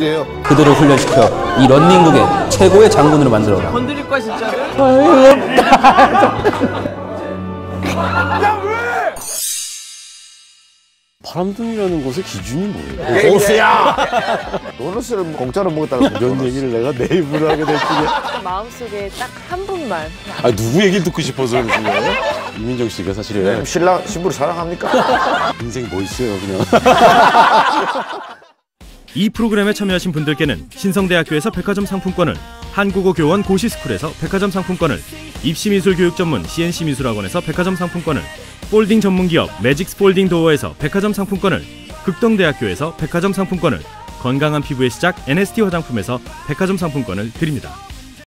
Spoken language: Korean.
예요. 그들을 훈련시켜 이 런닝국의 최고의 장군으로 만들어라. 건드릴 거야 진짜. 바람둥이라는 것의 기준이 뭐예요? 고수야. 도넛을 공짜로 먹었다고 이런 얘기를 내가 내 입으로 하게 될 줄이야. 마음속에 딱 한 분만 아 누구 얘기를 듣고 싶어서 그러신 거예요? 이민정 씨가 사실은 신랑 신부를 사랑합니까? 인생 뭐 있어요 그냥. 이 프로그램에 참여하신 분들께는 신성대학교에서 백화점 상품권을, 한국어 교원 고시스쿨에서 백화점 상품권을, 입시미술 교육 전문 CNC 미술학원에서 백화점 상품권을, 폴딩 전문 기업 매직스 폴딩 도어에서 백화점 상품권을, 극동대학교에서 백화점 상품권을, 건강한 피부의 시작 NST 화장품에서 백화점 상품권을 드립니다.